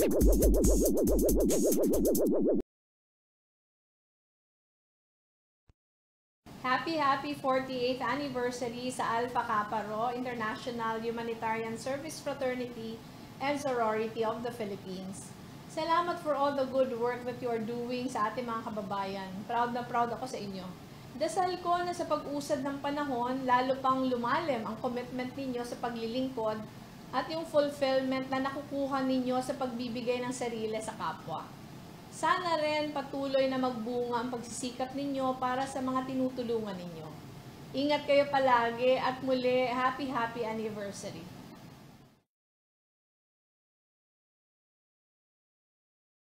Happy, happy 48th anniversary sa Alpha Kappa Rho International Humanitarian Service Fraternity and Sorority of the Philippines. Salamat for all the good work that you are doing sa ating mga kababayan. Proud na proud ako sa inyo. Dasal ko na sa pag-usad ng panahon, lalo pang lumalim ang commitment ninyo sa paglilingkod at yung fulfillment na nakukuha ninyo sa pagbibigay ng sarili sa kapwa. Sana rin patuloy na magbunga ang pagsisikap ninyo para sa mga tinutulungan ninyo. Ingat kayo palagi at muli, happy happy anniversary.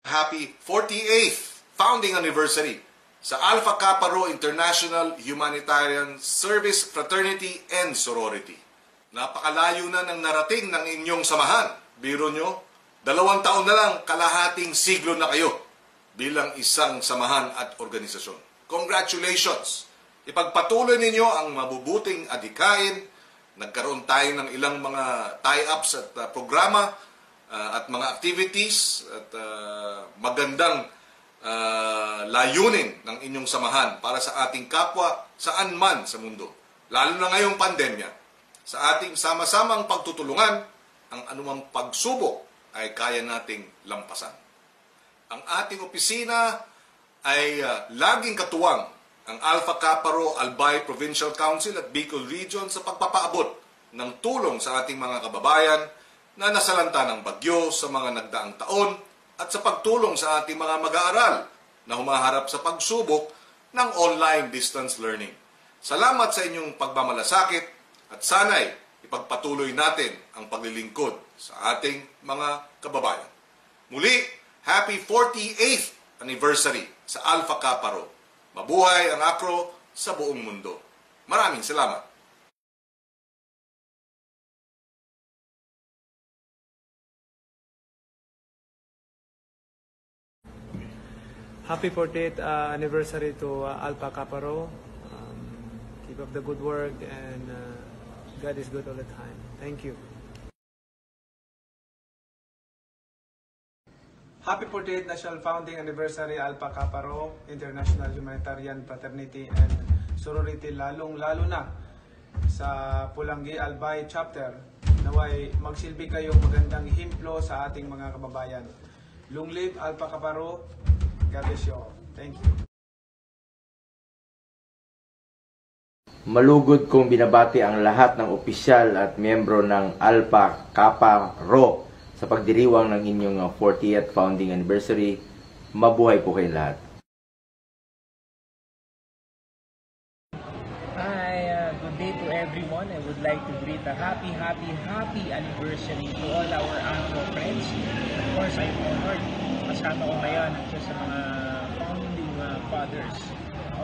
Happy 48th founding anniversary sa Alpha Kappa Rho International Humanitarian Service Fraternity and Sorority. Napakalayo na ng narating ng inyong samahan. Biro nyo, dalawang taon na lang, kalahating siglo na kayo bilang isang samahan at organisasyon. Congratulations! Ipagpatuloy ninyo ang mabubuting adikain. Nagkaroon tayo ng ilang mga tie-ups at uh, programa uh, at mga activities at uh, magandang uh, layunin ng inyong samahan para sa ating kapwa saan man sa mundo. Lalo na ngayong pandemya, sa ating sama-samang pagtutulungan, ang anumang pagsubok ay kaya nating lampasan. Ang ating opisina ay uh, laging katuwang ang Alpha Kappa Rho Albay Provincial Council at Bicol Region sa pagpapaabot ng tulong sa ating mga kababayan na nasalanta ng bagyo sa mga nagdaang taon at sa pagtulong sa ating mga mag-aaral na humaharap sa pagsubok ng online distance learning. Salamat sa inyong pagmamalasakit at sana'y ipagpatuloy natin ang paglilingkod sa ating mga kababayan. Muli, happy 48th anniversary sa Alpha Kappa Rho. Mabuhay ang ACRO sa buong mundo. Maraming salamat. Happy 40th uh, anniversary to uh, Alpha Kappa Rho. Um, keep up the good work and uh, God is good all the time. Thank you. Happy 48th National Founding Anniversary Alpha Kappa International Humanitarian Fraternity and Sorority lalong-lalo na sa Pulanggi Albay Chapter naway magsilbi kayong magandang himplo sa ating mga kababayan. Long live Alpha Kappa. God bless you all. Thank you. Malugod kong binabati ang lahat ng opisyal at miyembro ng Alpha Kappa Rho sa pagdiriwang ng inyong 40th founding anniversary. Mabuhay po kayong lahat. Hi, uh, good day everyone. I would like to greet a happy, happy, happy anniversary to all our Anglo friends. Of course, I'm honored. Kasama ko ngayon isa sa mga founding uh, fathers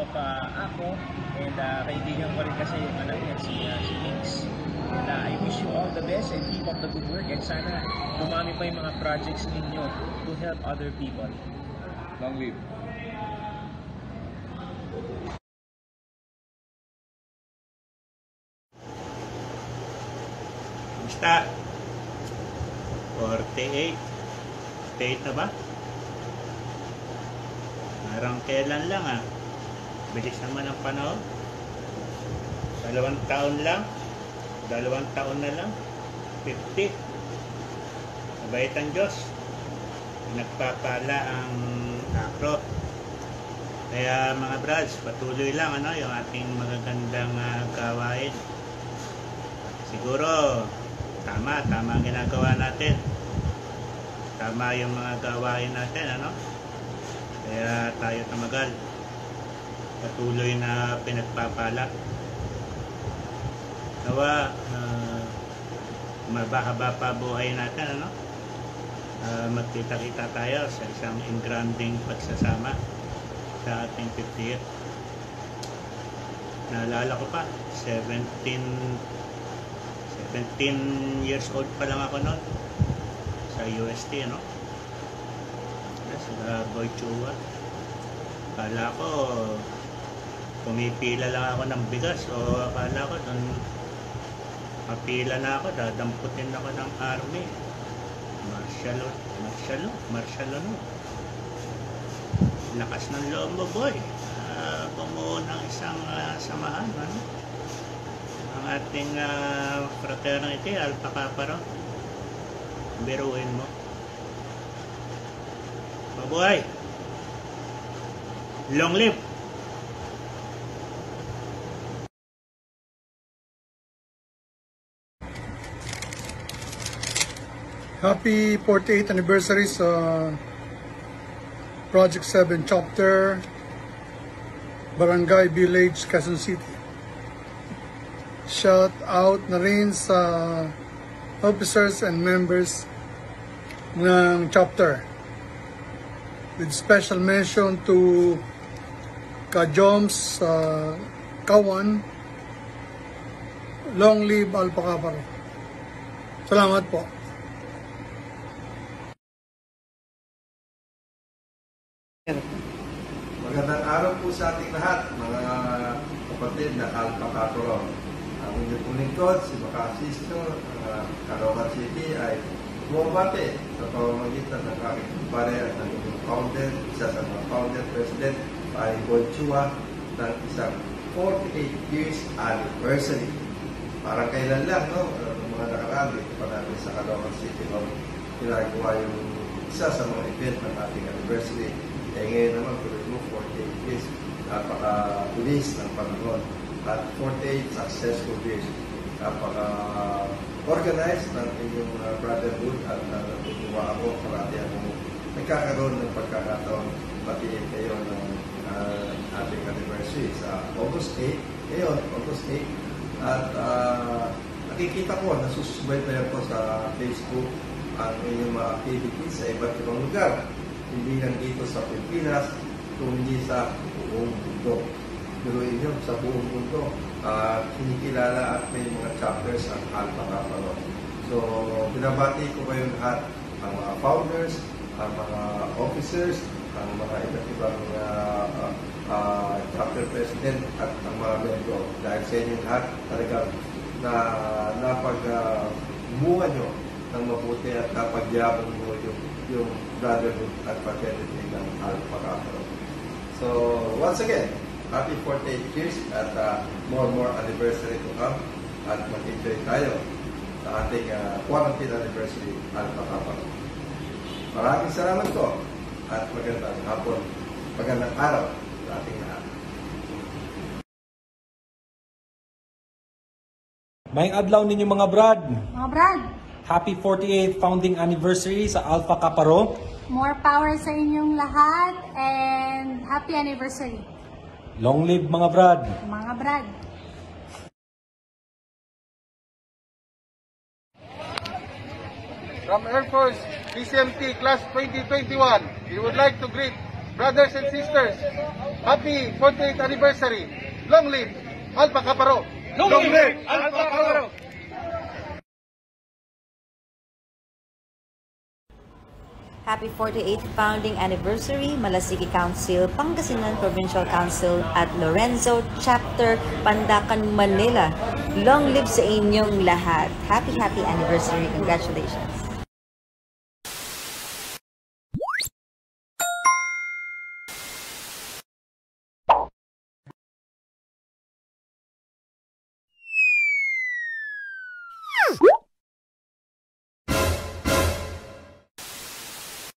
of uh, ako and uh, kaibigan ko rin kasi yung anak niya, si, uh, si Inks. And uh, I wish you all the best and keep up the good work and sana dumami pa yung mga projects ninyo to help other people. Long live! Kumusta? 48. State na ba? Parang kailan lang ah. Bilis naman ang panahon. Dalawang taon lang. Dalawang taon na lang. 50. Mabait ang Diyos. Nagpapala ang akro. Kaya mga brads, patuloy lang ano, yung ating magagandang uh, gawain. Siguro, tama, tama ang ginagawa natin. Tama yung mga gawain natin, ano? Kaya tayo tamagal. Patuloy na pinagpapala. Nawa, uh, mabahaba pa buhay natin, ano? Uh, magkita-kita tayo sa isang engranding pagsasama sa ating 50th. Naalala ko pa, 17 17 years old pa lang ako noon sa UST, ano? Sa Boy Chua. Akala ko pumipila lang ako ng bigas o akala ko doon mapila na ako, dadamputin ako ng army. Martial, martial, martial ano. Lakas ng loob mo, boy. Uh, bumuo ng isang ah, samahan, ano? Ang ating ah, fraternity, Alpha Kappa. Biruin mo. Mabuhay! Long live! Happy 48th anniversary sa Project 7 chapter Barangay Village, Quezon City. Shout out na rin sa officers and members ng chapter. With special mention to Kajoms sa Kawan, Long Live Alpha Kappa. Salamat po. Magandang araw po sa ating lahat, mga kapatid na Alpha Kaporo. Ang inyong pong lingkod, si Makasisto, uh, Caloocan City ay bumabate sa pamamagitan ng aking kumpare at ng inyong founder, isa sa mga founder president, ay Bonchua, ng isang 48 years anniversary. Parang kailan lang, no? Ang mga nakaraan, dito pa natin sa Caloocan City, no? ginagawa yung isa sa mga event ng ating anniversary. Eh ngayon naman, tuloy mo, 48 years, napaka-bilis ng panahon. At 48 successful years. Napaka-organized ng inyong uh, brotherhood at uh, natutuwa ako, parati ako nagkakaroon ng pagkakataon patiin kayo ng uh, ating anniversary sa August 8. Ngayon, August 8. At uh, nakikita ko, nasusubaybayan ko sa Facebook ang inyong mga activities sa iba't ibang lugar. Hindi lang dito sa Pilipinas, kundi sa buong mundo. Biruin nyo, sa buong mundo, uh, kinikilala at may mga chapters ang Alpha Kappa Rho. So, binabati ko kayo lahat, ang mga founders, ang mga officers, ang mga iba't ibang uh, uh, uh, chapter president at ang mga membro. Dahil sa inyo lahat, talagang na napag uh, nyo ng mabuti at napagyabang mo yung, yung brotherhood at fraternity ng Alpha Kappa. So, once again, happy 48 years at uh, more and more anniversary to come at mag-enjoy tayo sa ating uh, quarantine anniversary Alpha Kappa. Maraming salamat po at magandang hapon, magandang araw sa ating lahat. May adlaw ninyo mga brad. Mga brad, Happy 48th founding anniversary sa Alpha Kappa Rho. More power sa inyong lahat and happy anniversary, Long live mga brad. mga brad. From Air Force BCMT Class 2021, we would like to greet brothers and sisters. Happy 48th anniversary. Long live Alpha Kappa Rho. Long, live Alpha Kappa Happy 48th founding anniversary, Malasigi Council, Pangasinan Provincial Council at Lorenzo Chapter, Pandacan, Manila. Long live sa inyong lahat. Happy, happy anniversary. Congratulations.